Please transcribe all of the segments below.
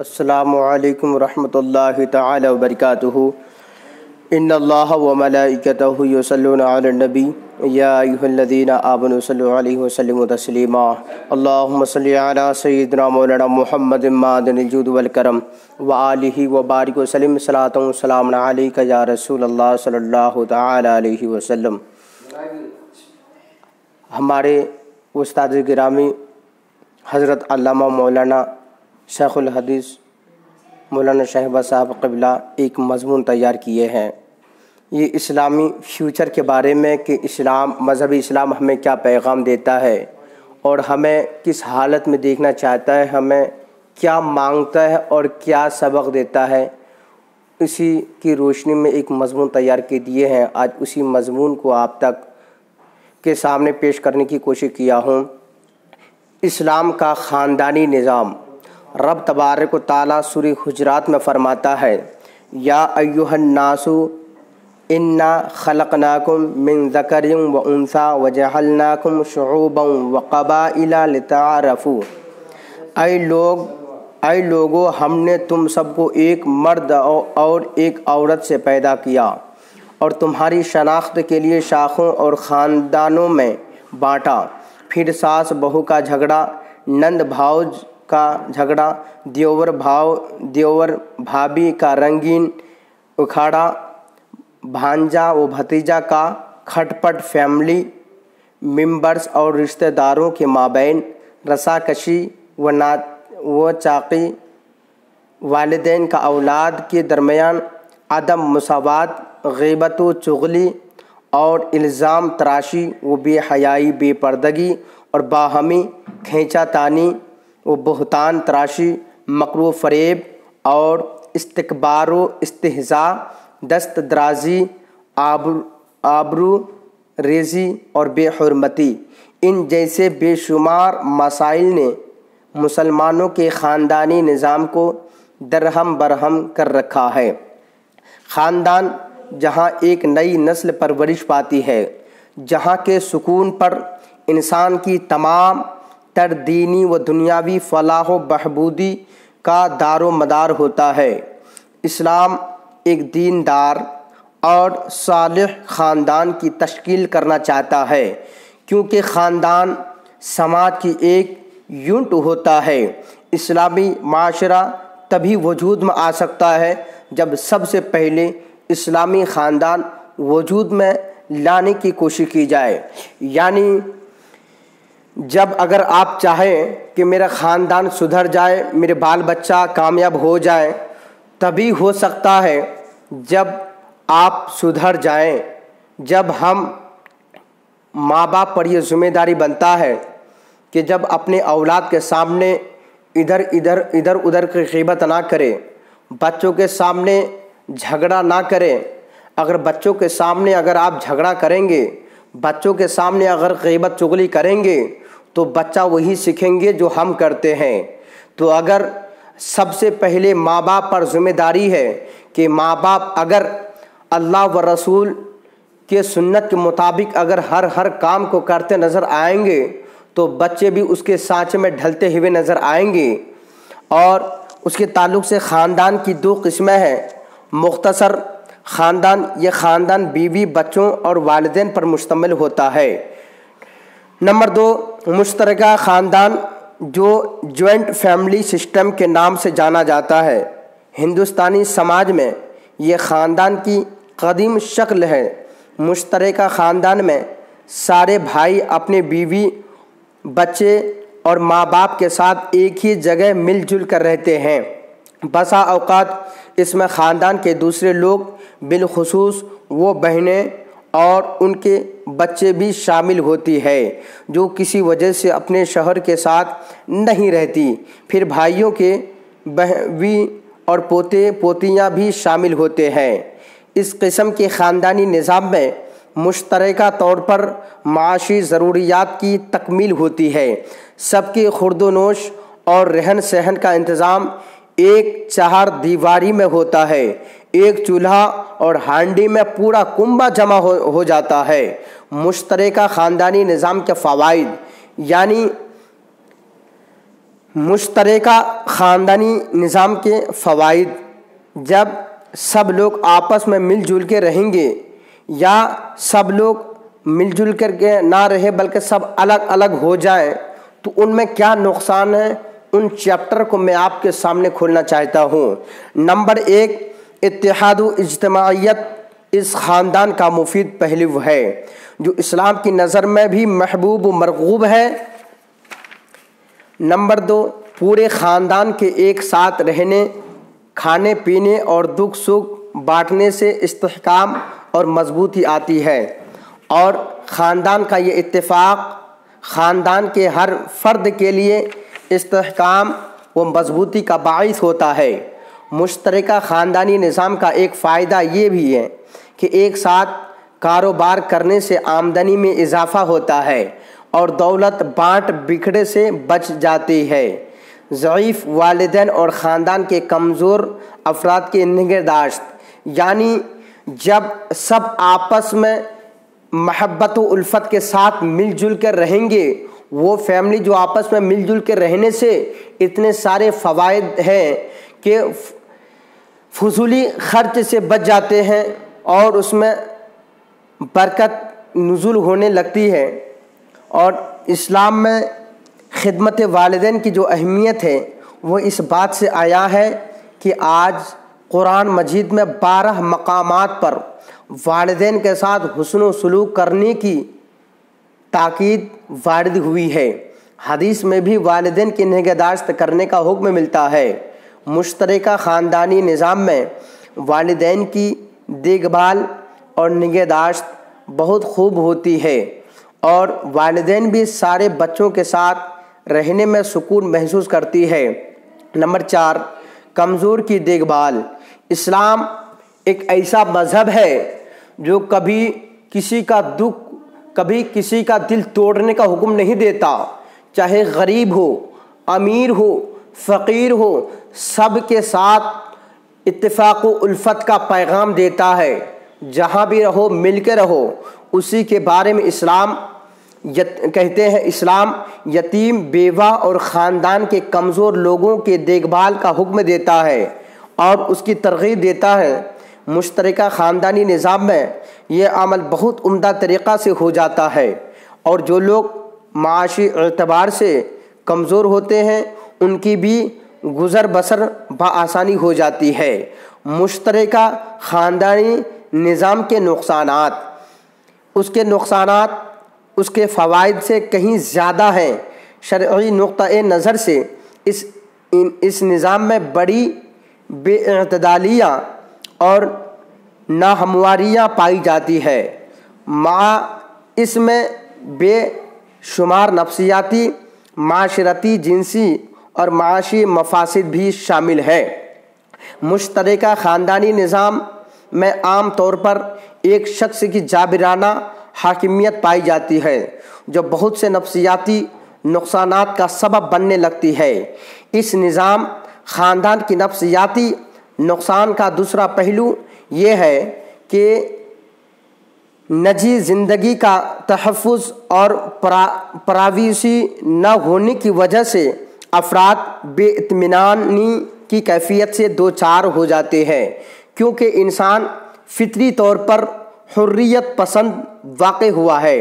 अस्सलामुअलैकुम रहमतुल्लाहि तआला व बरकातुहू इन्नल्लाह व मलाइकतहु युसल्लूना अलन नबी या अय्युहल्लज़ीना आमनु सल्लु अलैहि व सल्लिमु तस्लीमा अल्लाहुम्मा सल्लि अला सय्यिदिना मौलाना मुहम्मदिन मादिनिल जूद वल करम व आलिहि व बारिक व सल्लिम सलातु व सलाम अलैका या सल्लल्लाहु तआला अलैहि हमारे उस्ताद गिरामी हज़रत अल्लामा मौलाना शेख़ुल हदीस मौलाना शहबा साहब कबिला एक मजमून तैयार किए हैं। ये इस्लामी फ्यूचर के बारे में कि इस्लाम, मज़हबी इस्लाम हमें क्या पैगाम देता है और हमें किस हालत में देखना चाहता है, हमें क्या माँगता है और क्या सबक देता है। इसी की रोशनी में एक मजमून तैयार के दिए हैं। आज उसी मजमून को आप तक के सामने पेश करने की कोशिश किया हूँ। इस्लाम का ख़ानदानी निज़ाम रब तबारक ताला सूर्य हुजरात में फ़रमाता है, या अयुहन्नासु इन्ना खलकनाकुम मिन ज़करिम व उनसा व जहलनाकुम शूबम व कबाइला लतारफ़ू। ऐ लोग ऐ लोगो, हमने तुम सबको एक मर्द और एक औरत से पैदा किया, और तुम्हारी शनाख्त के लिए शाखों और ख़ानदानों में बांटा। फिर सास बहू का झगड़ा, नंद भाव का झगड़ा देवर भाव देवर भाभी का रंगीन उखाड़ा, भांजा व भतीजा का खटपट फैमिली, मेंबर्स और रिश्तेदारों के माबेन रसाकशी व ना, व चाक़ी वालदेन का औलाद के दरमियान अदम मसावत, गैबत चुगली और इल्ज़ाम तराशी, व बेहयाई, बेपर्दगी और बाहमी खींचा तानी व बहतान तराशी, मकरू फ़रेब और इस्तकबार इस्तेजा दस्त दराजी आबरू आबरू, रेजी और बेहरमती। इन जैसे बेशुमार मसाइल ने मुसलमानों के ख़ानदानी निज़ाम को दरहम बरहम कर रखा है। ख़ानदान जहाँ एक नई नस्ल परवरिश पाती है, जहाँ के सुकून पर इंसान की तमाम तर दीनी व दुनियावी फलाह बहबूदी का दारो मदार होता है। इस्लाम एक दीनदार और साल ख़ानदान की तश्कील करना चाहता है, क्योंकि ख़ानदान समाज की एक यूंट होता है। इस्लामी माशरा तभी वजूद में आ सकता है जब सबसे पहले इस्लामी ख़ानदान वजूद में लाने की कोशिश की जाए। यानी जब अगर आप चाहें कि मेरा ख़ानदान सुधर जाए, मेरे बाल बच्चा कामयाब हो जाए, तभी हो सकता है जब आप सुधर जाएँ। जब हम माँ बाप पर यह ज़िम्मेदारी बनता है कि जब अपने औलाद के सामने इधर इधर इधर, उधर की कीमत ना करें, बच्चों के सामने झगड़ा ना करें। अगर बच्चों के सामने अगर आप झगड़ा करेंगे, बच्चों के सामने अगर कीमत चुगली करेंगे तो बच्चा वही सीखेंगे जो हम करते हैं। तो अगर सबसे पहले माँ बाप पर ज़िम्मेदारी है कि माँ बाप अगर अल्लाह व रसूल के सुन्नत के मुताबिक अगर हर हर काम को करते नज़र आएँगे तो बच्चे भी उसके सांचे में ढलते हुए नज़र आएँगे। और उसके ताल्लुक से ख़ानदान की दो किस्में हैं। मुख्तसर ख़ानदान, ये ख़ानदान बीवी, बच्चों और वालदेन पर मुश्तमिल होता है। नंबर दो मुश्तर ख़ानदान, जो जॉइंट फैमिली सिस्टम के नाम से जाना जाता है। हिंदुस्तानी समाज में ये ख़ानदान की कदीम शक्ल है। मुश्तर ख़ानदान में सारे भाई अपने बीवी, बच्चे और माँ बाप के साथ एक ही जगह मिलजुल कर रहते हैं। बसा अवकात इसमें ख़ानदान के दूसरे लोग बिलखसूस वो बहनें और उनके बच्चे भी शामिल होती है, जो किसी वजह से अपने शहर के साथ नहीं रहती। फिर भाइयों के बहवी और पोते, पोतियाँ भी शामिल होते हैं। इस किस्म के ख़ानदानी निज़ाम में मुश्तर तौर पर माशी ज़रूरियात की तकमील होती है। सबके खुर्दनोश और रहन सहन का इंतज़ाम एक चार दीवारी में होता है। एक चूल्हा और हांडी में पूरा कुंबा जमा हो, हो जाता है। मुश्तर ख़ानदानी निज़ाम के फ़वाद यानी मुश्तरका ख़ानदानी निज़ाम के फ़वाद जब सब लोग आपस में मिलजुल के रहेंगे या सब लोग मिलजुल कर के ना रहे बल्कि सब अलग अलग हो जाएँ तो उनमें क्या नुकसान है? उन चैप्टर को मैं आपके सामने खोलना चाहता हूँ। नंबर एक इतिहाद इज्तमाहीत इस ख़ानदान का मुफीद पहलू है, जो इस्लाम की नज़र में भी महबूब मरगूब है। नंबर दो, पूरे ख़ानदान के एक साथ रहने, खाने, पीने और दुख सुख बांटने से इस्तेकाम और मजबूती आती है। और ख़ानदान का ये इत्तेफाक, ख़ानदान के हर फ़र्द के लिए इस्तेकाम व मजबूती का बायस होता है। मुश्तरका ख़ानदानी निज़ाम का एक फ़ायदा ये भी है कि एक साथ कारोबार करने से आमदनी में इजाफ़ा होता है और दौलत बाँट बिखड़े से बच जाती है। ज़यीफ़ वालदेन और ख़ानदान के कमज़ोर अफराद की निगहदाश्त यानी जब सब आपस में महब्बत उल्फत के साथ मिलजुल कर रहेंगे, वो फैमिली जो आपस में मिलजुल कर रहने से इतने सारे फ़वाद हैं कि फजूली खर्च से बच जाते हैं और उसमें बरकत नज़ुल होने लगती है। और इस्लाम में खिदमत वालदेन की जो अहमियत है, वो इस बात से आया है कि आज कुरान मजीद में बारह मकाम पर वालदेन के साथ हसन सलूक करने की ताकीद वारद हुई है। हदीस में भी वालदेन की निगहदाश्त करने का हुक्म मिलता है। मुश्तरका ख़ानदानी निज़ाम में वालदेन की देखभाल और निगहदाश्त बहुत खूब होती है और वालदेन भी सारे बच्चों के साथ रहने में सुकून महसूस करती है। नंबर चार, कमज़ोर की देखभाल। इस्लाम एक ऐसा मज़हब है जो कभी किसी का दुख, कभी किसी का दिल तोड़ने का हुक्म नहीं देता। चाहे गरीब हो, अमीर हो फ़कीर हो सब के साथ इतफ़ाक़ उल्फत का पैगाम देता है। जहाँ भी रहो मिल के रहो। उसी के बारे में इस्लाम यत, कहते हैं इस्लाम यतीम बेवा और ख़ानदान के कमज़ोर लोगों के देखभाल का हुक्म देता है और उसकी तरगीब देता है। मुश्तरका ख़ानदानी निज़ाम में यह अमल बहुत उम्दा तरीक़ा से हो जाता है और जो लोग माशी एतबार से कमज़ोर होते हैं उनकी भी गुज़र बसर बसानी हो जाती है। मुश्तरका ख़ानदानी निज़ाम के नुकसान उसके नुकसान उसके फ़वाद से कहीं ज़्यादा हैं। शर्य नुक़ नज़र से इस इस निज़ाम में बड़ी बेअतदालियाँ और नाहमवारियाँ पाई जाती है। माँ, इसमें बेशुमार नफसियाती, माशरती जिनसी और माशी मफासद भी शामिल है। मुश्तरका ख़ानदानी निज़ाम में आम तौर पर एक शख्स की जाबिराना हाकिमियत पाई जाती है, जो बहुत से नफसियाती नुकसान का सबब बनने लगती है। इस निज़ाम ख़ानदान की नफसियाती नुकसान का दूसरा पहलू ये है कि नजी ज़िंदगी का तहफ़ और परा पराविशी न होने की वजह से अफराद बेतमानी की कैफियत से दो चार हो जाते हैं, क्योंकि इंसान फितरी तौर पर हुर्रियत पसंद वाक़ हुआ है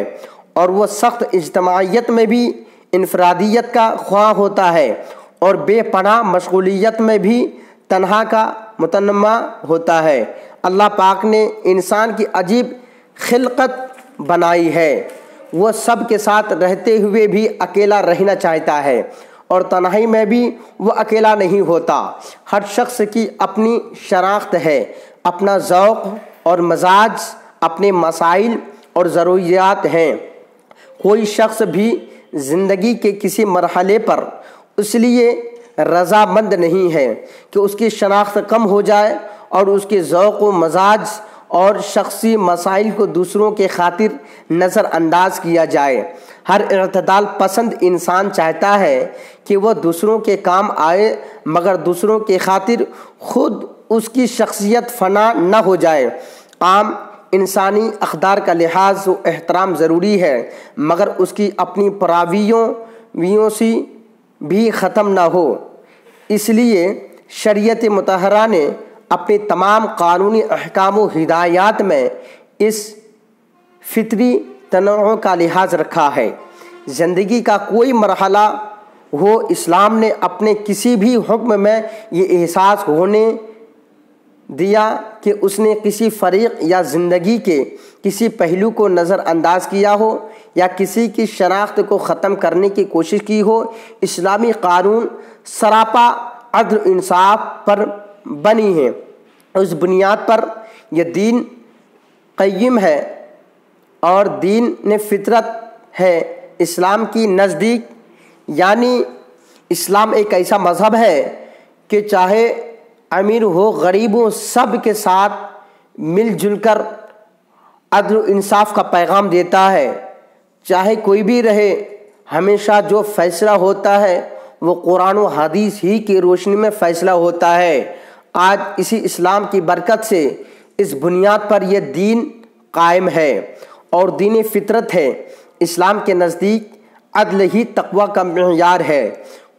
और वह सख्त इज्तमाहीत में भी इनफरादियत का ख्वाह होता है और बेपना मशगूलियत में भी तनहा का मुतनमा होता है। अल्लाह पाक ने इंसान की अजीब खिलकत बनाई है। वह सब के साथ रहते हुए भी अकेला रहना चाहता है। और तनहाई में भी वह अकेला नहीं होता। हर शख्स की अपनी शनाख्त है, अपना ज़ौक़ और मजाज, अपने मसाइल और ज़रूरियात हैं। कोई शख्स भी ज़िंदगी के किसी मरहले पर इसलिए रजामंद नहीं है कि उसकी शनाख्त कम हो जाए और उसके ज़ौक़ व मजाज और शख्सी मसाइल को दूसरों के खातिर नज़रअंदाज किया जाए। हर अतदाल पसंद इंसान चाहता है कि वह दूसरों के काम आए, मगर दूसरों के खातिर खुद उसकी शख्सियत फना न हो जाए। आम इंसानी अकदार का लिहाज व एहतराम ज़रूरी है, मगर उसकी अपनी परावियों, वियों सी भी ख़त्म ना हो। इसलिए शरीयत मतहरा ने अपने तमाम कानूनी अहकाम हिदायत में इस फितरी तनों का लिहाज रखा है। ज़िंदगी का कोई मरहला हो, इस्लाम ने अपने किसी भी हुक्म में ये एहसास होने दिया कि उसने किसी फरीक या ज़िंदगी के किसी पहलू को नज़रअंदाज किया हो या किसी की शनाख्त को ख़त्म करने की कोशिश की हो, इस्लामी कानून सरापा अदल इंसाफ पर बनी है। उस बुनियाद पर यह दीन क़य्यम है। और दीन ने फितरत है इस्लाम की नज़दीक। यानी इस्लाम एक ऐसा मज़हब है कि चाहे अमीर हो, गरीब हो, सब के साथ मिलजुल कर अदल इंसाफ का पैगाम देता है। चाहे कोई भी रहे, हमेशा जो फैसला होता है, वो कुरान व हदीस ही की रोशनी में फ़ैसला होता है। आज इसी इस्लाम की बरकत से इस बुनियाद पर यह दीन कायम है। और दीन फितरत है। इस्लाम के नज़दीक अदल ही तकवा का मैार है।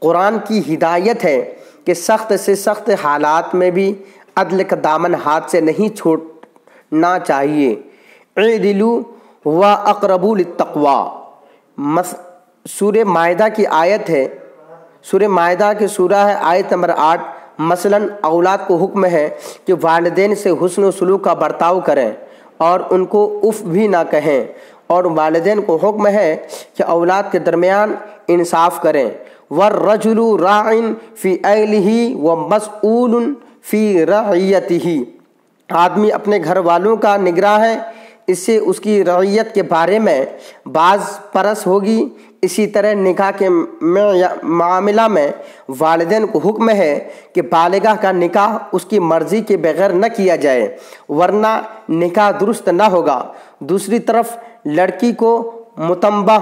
कुरान की हिदायत है कि सख्त से सख्त हालात में भी अदल का दामन हाथ से नहीं छोड़ना चाहिए। दिलू व अकरबुल तकवा मस, सूर मायदा की आयत है। सूर मायदा की सूरा है, आयत नंबर आठ, मसलन औलाद को हुक्म है कि वालदेन से हुसन सलूक का बर्ताव करें। और उनको उफ भी ना कहें। और वालदेन को हुक्म है कि औलाद के दरमियान इंसाफ करें। वर रजुलु राइन फ़ी अहलिही व मसऊल फ़ी रैयती आदमी अपने घर वालों का निगरा है। इससे उसकी रैयत के बारे में बाज परस होगी इसी तरह निकाह के मामला में वालदेन को हुक्म है कि बालिगा का निकाह उसकी मर्ज़ी के बगैर न किया जाए, वरना निकाह दुरुस्त न होगा। दूसरी तरफ़, लड़की को मुतंबा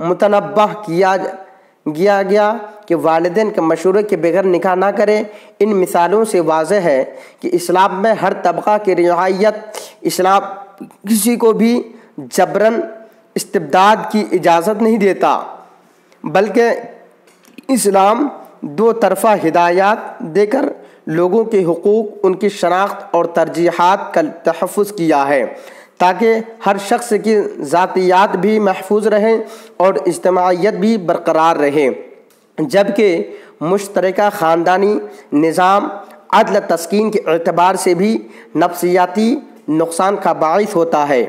मुतनबा किया गया गया कि वालदेन के मशूरे के बगैर निकाह ना करें। इन मिसालों से वाज है कि इस्लाम में हर तबका की रियायत इस्लाम किसी को भी जबरन इस्तबदाद की इजाज़त नहीं देता, बल्कि इस्लाम दो तरफ़ा हिदायत देकर लोगों के हकूक़, उनकी शनाख्त और तरजीहत का तहफ़ किया है, ताकि हर शख्स की ज़ातियात भी महफूज रहें और इज्तमाहीत भी बरकरार रहे। जबकि मुश्तरक ख़ानदानी निज़ाम अदल तस्कीन के अतबार से भी नफसियाती नुकसान का बायस होता है।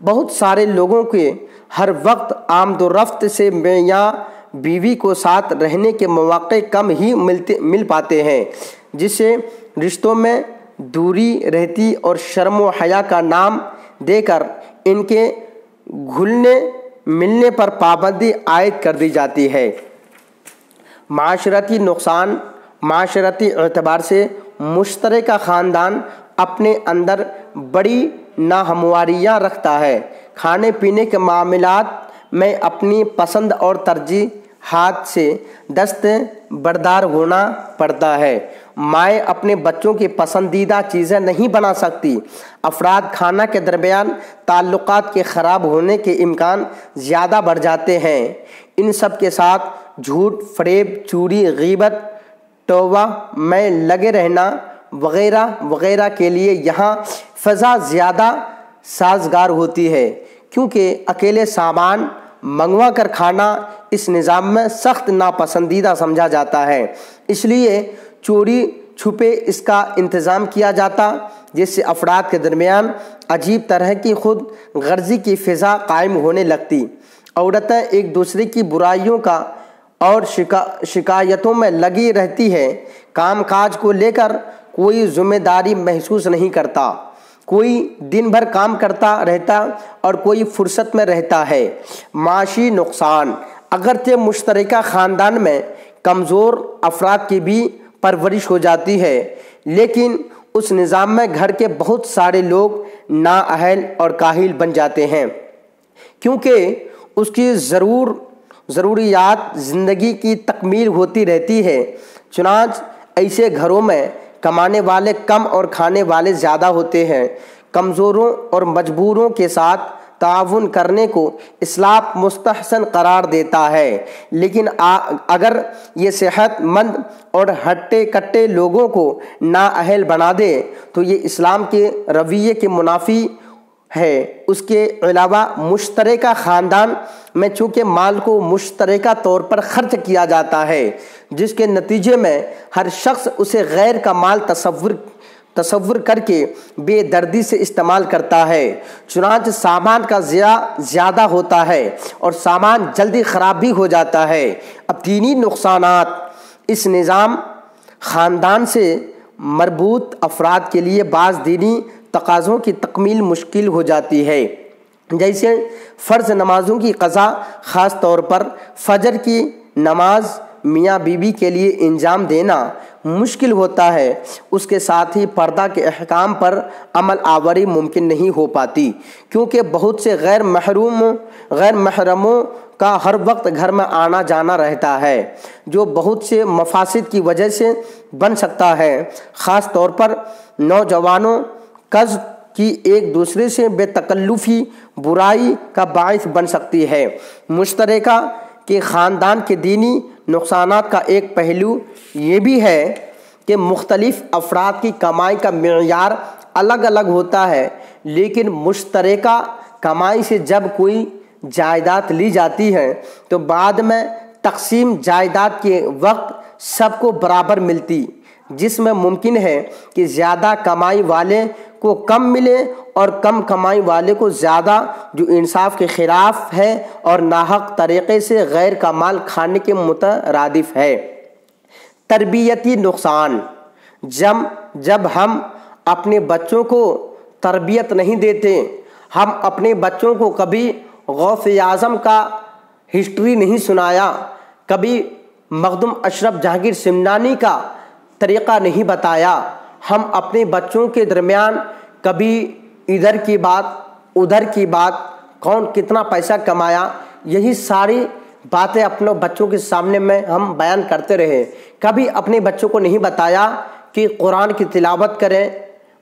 बहुत सारे लोगों के हर वक्त आमदोरफ्त से मियाँ बीवी को साथ रहने के मौक़े कम ही मिलते, मिल पाते हैं, जिससे रिश्तों में दूरी रहती और शर्म व हया का नाम देकर इनके घुलने, मिलने पर पाबंदी आयद कर दी जाती है। माशरती नुकसान, माशरती अतबार से मुश्तर ख़ानदान अपने अंदर बड़ी नाहमवारियाँ रखता है। खाने पीने के मामलात में अपनी पसंद और तरजीह हाथ से दस्त बरदार होना पड़ता है। माएँ अपने बच्चों की पसंदीदा चीज़ें नहीं बना सकती। अफराद खाना के दरमियान ताल्लुक़ के ख़राब होने के इम्कान ज़्यादा बढ़ जाते हैं। इन सब के साथ झूठ, फरेब, चूरी, गीबत तोबा में लगे रहना वगैरह वगैरह के लिए यहाँ फ़ज़ा ज़्यादा साजगार होती है, क्योंकि अकेले सामान मंगवा कर खाना इस निज़ाम में सख्त नापसंदीदा समझा जाता है। इसलिए चोरी छुपे इसका इंतज़ाम किया जाता, जिससे अफराद के दरमियान अजीब तरह की खुद गर्जी की फ़िज़ा कायम होने लगती। औरतें एक दूसरे की बुराइयों का और शिका, शिकायतों में लगी रहती है। काम काज को लेकर कोई ज़िम्मेदारी महसूस नहीं करता। कोई दिन भर काम करता रहता और कोई फुर्सत में रहता है। माशी नुकसान। अगरचे मुश्तरक ख़ानदान में कमज़ोर अफराद की भी परवरिश हो जाती है, लेकिन उस निज़ाम में घर के बहुत सारे लोग नाअहल और काहिल बन जाते हैं, क्योंकि उसकी ज़रूर, ज़रूरियात ज़िंदगी की तकमील होती रहती है। चुनाच ऐसे घरों में कमाने वाले कम और खाने वाले ज़्यादा होते हैं। कमज़ोरों और मजबूरों के साथ ताउन करने को इस्लाम मुस्तहसन करार देता है। लेकिन आ, अगर ये सेहतमंद और हट्टे कट्टे लोगों को नाअहल बना दे तो ये इस्लाम के रवैये के मुनाफी है। उसके अलावा मुश्तरका ख़ानदान में चूँकि माल को मुश्तरका तौर पर खर्च किया जाता है, जिसके नतीजे में हर शख्स उसे गैर का माल तस्वुर तस्वुर करके बेदर्दी से इस्तेमाल करता है। चुनाच सामान का ज़्या, ज़्यादा होता है और सामान जल्दी ख़राब भी हो जाता है। अब तीनी नुकसान इस निज़ाम ख़ानदान से मरबूत अफराद के लिए बाज़ दीनी तकाज़ों की तकमील मुश्किल हो जाती है। जैसे फ़र्ज़ नमाज़ों की कज़ा, ख़ास तौर पर फ़जर की नमाज़ मियाँ बीबी के लिए इंजाम देना मुश्किल होता है। उसके साथ ही पर्दा के अहकाम पर अमल आवरी मुमकिन नहीं हो पाती, क्योंकि बहुत से गैर महरूम, गैर महरमों का हर वक्त घर में आना जाना रहता है, जो बहुत से मफासिद की वजह से बन सकता है। ख़ास तौर पर नौजवानों, कज की एक दूसरे से बेतकल्लुफ़ी, बुराई का बायस बन सकती है। मुश्तरका के ख़ानदान के दीनी नुकसान का एक पहलू ये भी है कि मुख्तलिफ़ अफराद की कमाई का मैार अलग अलग होता है, लेकिन मुश्तरका कमाई से जब कोई जायदाद ली जाती है तो बाद में तकसीम जायदाद के वक्त सबको बराबर मिलती, जिसमें मुमकिन है कि ज़्यादा कमाई वाले को कम मिले और कम कमाई वाले को ज़्यादा, जो इंसाफ के ख़िलाफ़ है और नाहक तरीक़े से गैर का माल खाने के मुतरदफ है। तरबियती नुकसान। जब जब हम अपने बच्चों को तरबियत नहीं देते, हम अपने बच्चों को कभी गौस आज़म का हिस्ट्री नहीं सुनाया, कभी मखदुम अशरफ जहांगीर सिमनानी का तरीक़ा नहीं बताया हम अपने बच्चों के दरमियान कभी इधर की बात, उधर की बात, कौन कितना पैसा कमाया, यही सारी बातें अपने बच्चों के सामने में हम बयान करते रहे। कभी अपने बच्चों को नहीं बताया कि कुरान की तिलावत करें,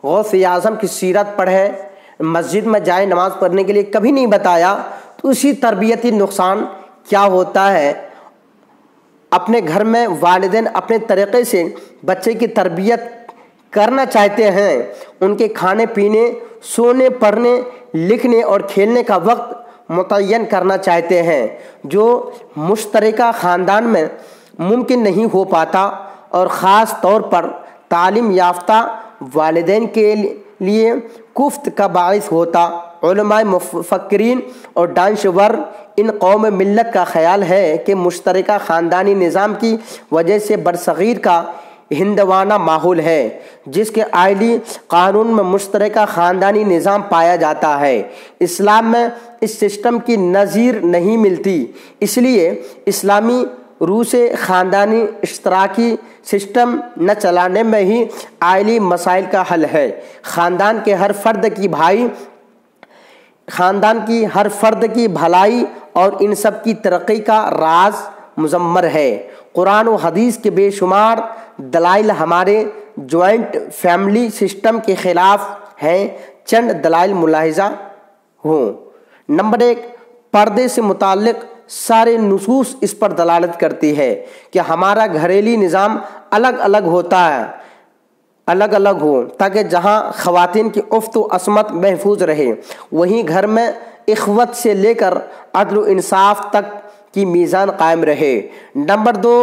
गौस आज़म की सीरत पढ़ें, मस्जिद में जाए नमाज़ पढ़ने के लिए कभी नहीं बताया तो उसी तरबियती नुकसान क्या होता है? अपने घर में वालदेन अपने तरीक़े से बच्चे की तरबियत करना चाहते हैं। उनके खाने, पीने, सोने, पढ़ने, लिखने और खेलने का वक्त मुतन करना चाहते हैं, जो मुश्तरका ख़ानदान में मुमकिन नहीं हो पाता और ख़ास तौर पर तालीम याफ्ता वालदेन के लिए कुफ्त का बायस होता। मुफ़क्रीन और डांशवर इन कौम मिलत का ख्याल है कि मुश्तरका ख़ानदानी निज़ाम की वजह से बरसग़ीर का हिंदवाना माहौल है, जिसके आयली कानून में मुश्तरका ख़ानदानी निज़ाम पाया जाता है। इस्लाम में इस सिस्टम की नज़ीर नहीं मिलती, इसलिए इस्लामी रूस ख़ानदानी इश्तराकी सिस्टम न चलाने में ही आयली मसाइल का हल है। ख़ानदान के हर फर्द की भाई, ख़ानदान की हर फर्द की भलाई और इन सब की तरक्की का राज मुजम्मर है। कुरान व हदीस के बेशुमार दलाइल हमारे जॉइंट फैमिली सिस्टम के ख़िलाफ़ हैं, चंद दलाइल मुलाहजा हों। नंबर एक, पर्दे से मुतक़ सारे नसूस इस पर दलालत करती है कि हमारा घरेली निज़ाम अलग अलग होता है अलग अलग हो, ताकि जहाँ ख़वान की उफ्त असमत महफूज रहे, वहीं घर में इखवत से लेकर अदल इंसाफ तक की मीज़ान कायम रहे। नंबर दो,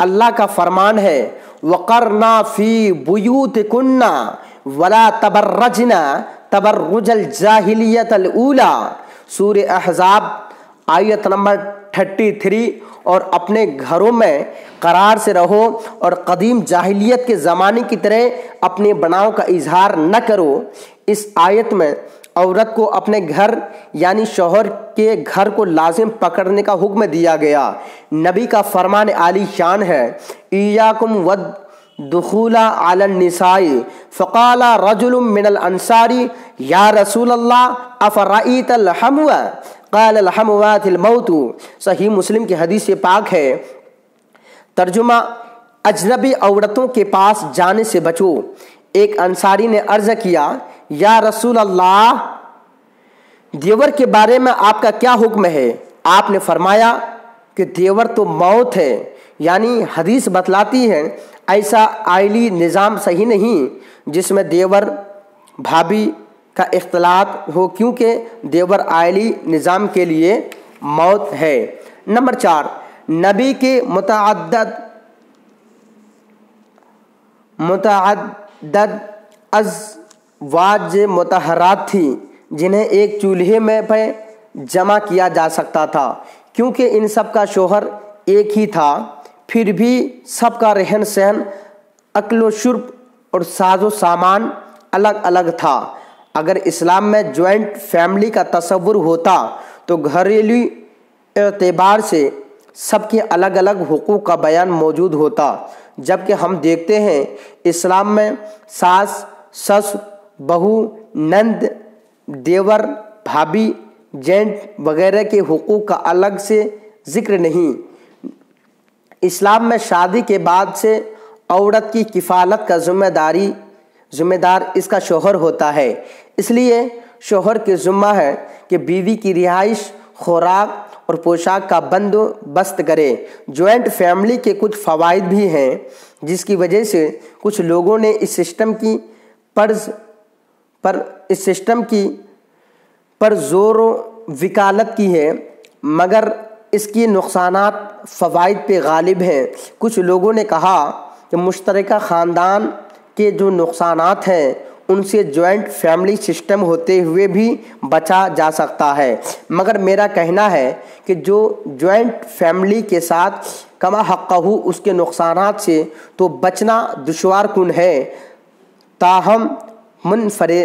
अल्लाह का फरमान है, वक़रना फ़ी बुयूत कुन्ना वला तबर्रजना तबर्रुजल जाहिलियत ऊला। सूर्य अहजाब, आयत नंबर थर्टी थ्री, और अपने घरों में करार से रहो और कदीम जाहिलियत के ज़माने की तरह अपने बनाव का इजहार न करो। इस आयत में औरत को अपने घर, यानी शोहर के घर को लाजिम पकड़ने का हुक्म दिया गया। नबी का फरमान आली शान है ईयाकुम वद दुखूला आलनिसाई फ़काला रजुल मिनल अंसारी, या रसूल अल्लाह अफ़राईत हमवा कालमवातमौतू सही मुस्लिम की हदीस पाक है, तर्जुमा, अजनबी औरतों के पास जाने से बचो। एक अंसारी ने अर्ज़ किया या रसूल अल्लाह देवर के बारे में आपका क्या हुक्म है? आपने फरमाया कि देवर तो मौत है, यानी हदीस बतलाती है, ऐसा आयली निज़ाम सही नहीं, जिसमें देवर भाभी का इख्तलात हो, क्योंकि देवर आयली निज़ाम के लिए मौत है। नंबर चार, नबी के मुतद मुतद अजवाज मतहरात थी, जिन्हें एक चूल्हे में पे जमा किया जा सकता था, क्योंकि इन सब का शोहर एक ही था। फिर भी सबका रहन सहन अक्ल शुर्ब और साजो सामान अलग अलग था। अगर इस्लाम में जॉइंट फैमिली का तस्वुर होता तो घरेलू एतबार से सबके अलग अलग हकूक़ का बयान मौजूद होता। जबकि हम देखते हैं, इस्लाम में सास, सस बहू नंद, देवर, भाभी जेंट वगैरह के हुकूक का अलग से ज़िक्र नहीं। इस्लाम में शादी के बाद से औरत की किफ़ालत का ज़िम्मेदारी, ज़िम्मेदार इसका शोहर होता है। इसलिए शोहर के ज़ुम्मा है कि बीवी की रिहाइश, खुराक और पोशाक का बंदोबस्त करे। जॉइंट फैमिली के कुछ फ़वाद भी हैं, जिसकी वजह से कुछ लोगों ने इस सिस्टम की पर्ज पर इस सिस्टम की, पर ज़ोर वकालत की है, मगर इसकी नुकसान फ़वाद पे गालिब हैं। कुछ लोगों ने कहा कि मुश्तरक ख़ानदान के जो नुकसानात हैं, उनसे जॉइंट फैमिली सिस्टम होते हुए भी बचा जा सकता है। मगर मेरा कहना है कि जो जॉइंट फैमिली के साथ कमा हक़ू उसके नुकसान से तो बचना दुशवार कन है। ताहम मुनफरे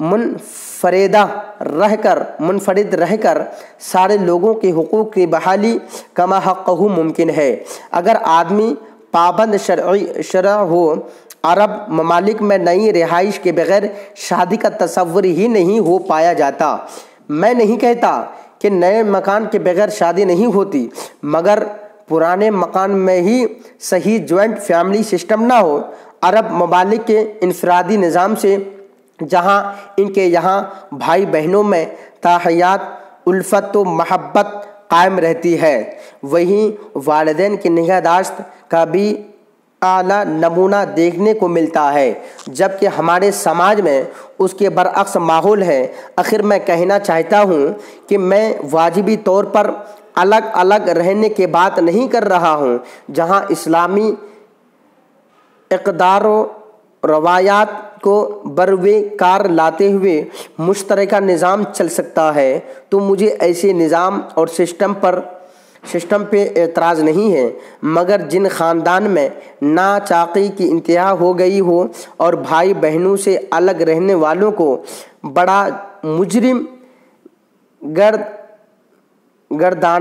मुनफरेदा रहकर, मुनफरद रहकर सारे लोगों के हकूक़ की बहाली कमा हक़ू मुमकिन है। अगर आदमी पाबंद शर्य शरह हो अरब ममालिक में नई रिहाइश के बगैर शादी का तस्वर ही नहीं हो पाया जाता। मैं नहीं कहता कि नए मकान के बगैर शादी नहीं होती, मगर पुराने मकान में ही सही जॉइंट फैमिली सिस्टम ना हो अरब ममालिक के इनफरादी निज़ाम से, जहाँ इनके यहाँ भाई बहनों में ताहयात, उल्फत व महब्बत कायम रहती है, वहीं वालदेन की निगहदाश्त का भी आला नमूना देखने को मिलता है, जबकि हमारे समाज में उसके बरअक्स माहौल है। आखिर मैं कहना चाहता हूँ कि मैं वाजिबी तौर पर अलग अलग रहने के बात नहीं कर रहा हूँ, जहाँ इस्लामी इकदार रवायात को बरवे कार लाते हुए मुश्तर निज़ाम चल सकता है। तो मुझे ऐसे निज़ाम और सिस्टम पर, सिस्टम पे एतराज़ नहीं है, मगर जिन ख़ानदान में ना चाक़ी की इंतहा हो गई हो और भाई बहनों से अलग रहने वालों को बड़ा मुजरिम गर्द, गर्दान